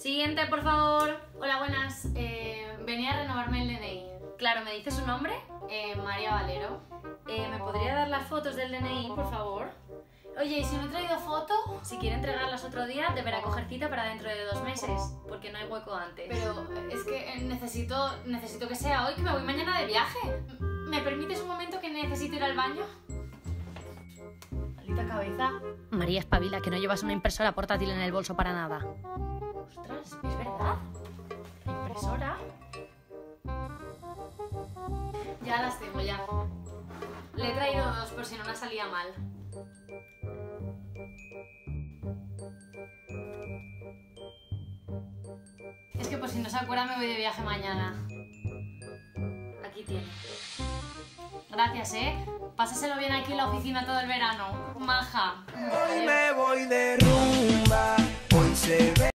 Siguiente, por favor. Hola, buenas. Eh, venía a renovarme el DNI. Claro, ¿me dice su nombre? Eh, María Valero. Eh, ¿Me podría dar las fotos del DNI, por favor? Oye, ¿y si no he traído foto? Si quiere entregarlas otro día, deberá coger cita para dentro de dos meses, porque no hay hueco antes. Pero es que eh, necesito, necesito que sea hoy, que me voy mañana de viaje. ¿Me permites un momento que necesito ir al baño? Maldita cabeza. María espabila, que no llevas una impresora portátil en el bolso para nada. Ostras, es verdad. La impresora. Ya las tengo, ya. Le he traído dos por si no me salía mal. Es que por si no se acuerda me voy de viaje mañana. Aquí tiene. Gracias, ¿eh? Pásaselo bien aquí en la oficina todo el verano. Maja. Hoy me voy de